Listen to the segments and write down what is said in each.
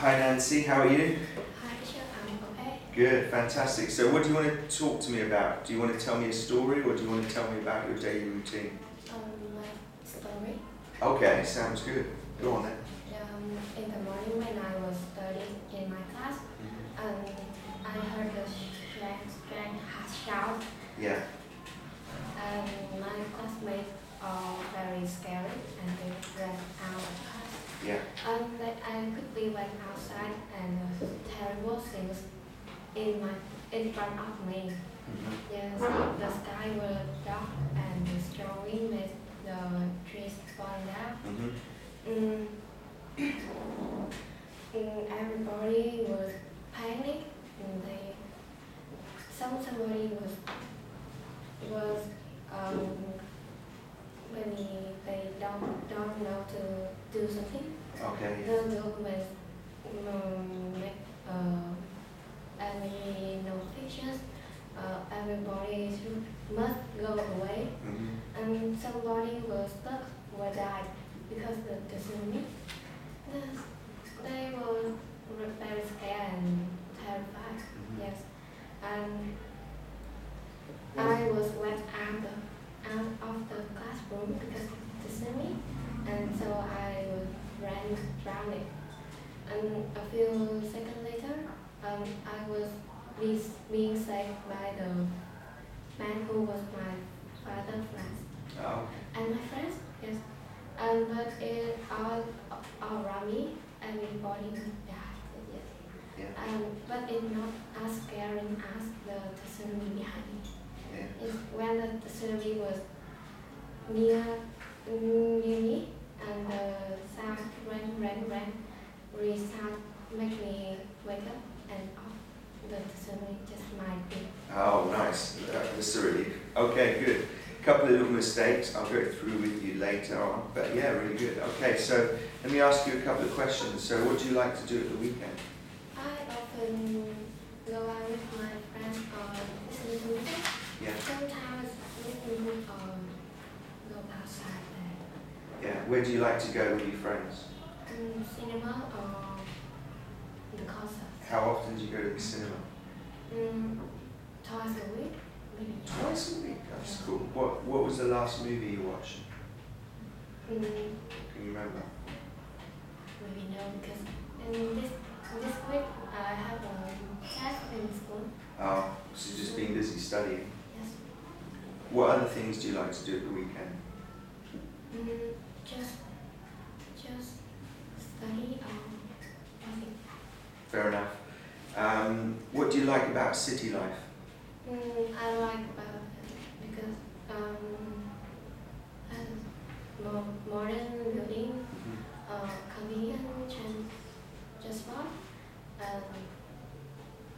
Hi Nancy, how are you? Hi. I'm okay. Good, fantastic. So what do you want to talk to me about? Do you want to tell me a story or do you want to tell me about your daily routine? Um, my story. Okay, sounds good. Go on then. Um, in the morning when I was studying in my class, um, I heard the strange, strange shout, Yeah, and my classmates are very scary, and they ran out of class. Yeah. Um, but I quickly went outside, and uh, terrible things in my in front of me. Mhm. Yes, the sky was dark, and the strong wind made the trees fall down. Mhm. Mm, mm, everybody was panic and they some somebody was was um when he, they don't don't know to do something Okay. the government um, make uh, any notifications uh, everybody should must go away Mhm. and somebody was stuck or died because of the tsunami. They were very scared and terrified. Mhm. Yes, and I was let out the out of the classroom because of the tsunami, and so I was drowning. And a few seconds later, um, I was be, being saved by the man who was my father's friend Oh, and my friends, yes. Um, but it all, all around me, everybody died, yes. yeah, Um, but it's not as scary as the tsunami behind me. yeah. It's when the tsunami was near, mm, near me, and the sound rain, rain, rain, really sound make me wake up and off. The tsunami just might be. Oh, nice. Uh, That's a. Okay, good. A couple of little mistakes I'll go through with you later on, but yeah, really good. Okay, so let me ask you a couple of questions. So, what do you like to do at the weekend? I often go out with my friends or listen to music. Yeah, Sometimes listen to or go outside yeah. Where do you like to go with your friends? and cinema or the concert. How often do you go to the cinema? Mm, twice a week, maybe. Twice a week. That's cool. What was the last movie you watched? Mm, Can you remember? maybe no, because in this this week I have a test in school. Oh, so you've just been busy studying. Yes. What other things do you like to do at the weekend? Mm, just just study nothing. Fair enough. Um, what do you like about city life? Mm, I like about it because um, has more modern building, uh, convenient and just and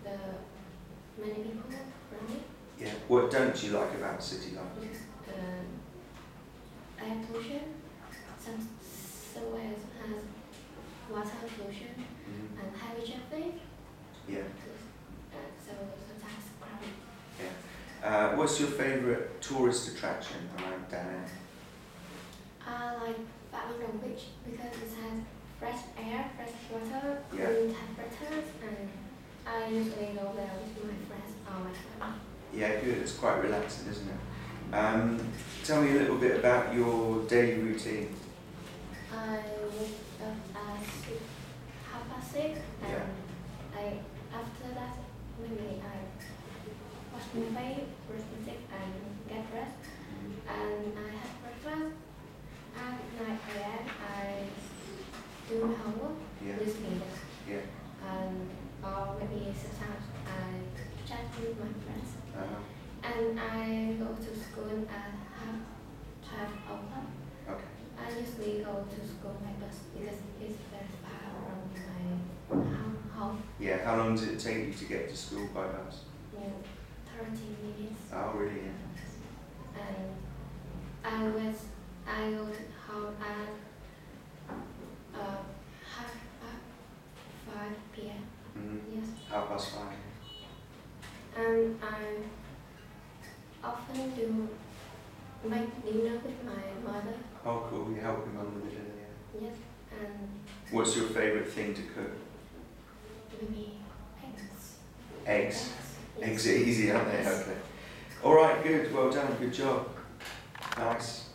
the many people friendly Yeah. What don't you like about city life? uh, air pollution, some somewhere has water pollution Mhm. and heavy traffic, Yeah. uh, so sometimes crowded. Uh, what's your favourite tourist attraction around Danang? I like Babylon Beach because it has fresh air, fresh water, Yeah. cool temperatures, and I usually go there with my friends or my family. Yeah, good. It's quite relaxing, isn't it? Um, tell me a little bit about your daily routine. I wake up at six, half past six, and Yeah. I after that maybe I wash my face, brush my teeth, and get dressed, and I have breakfast. At 9 a.m. I do homework, Yeah. usually Yeah. and or maybe sometimes I chat with my friends. Uh-huh. And I go to school at half twelve o'clock. Okay. I usually go to school by bus because it's very far from my home. home. Yeah. How long does it take you to get to school by bus? In thirty minutes. Oh, really? Yeah. And I was I go to home at uh half past five p.m. hmm Yes. Half past five. And I often do make dinner with my mother. Oh, cool. You help your mum with the dinner. Yeah. Yes. And What's your favourite thing to cook? Eggs. Yes. Eggs are easy, aren't they? Yes. Okay. All right, good. Well done. Good job. Nice.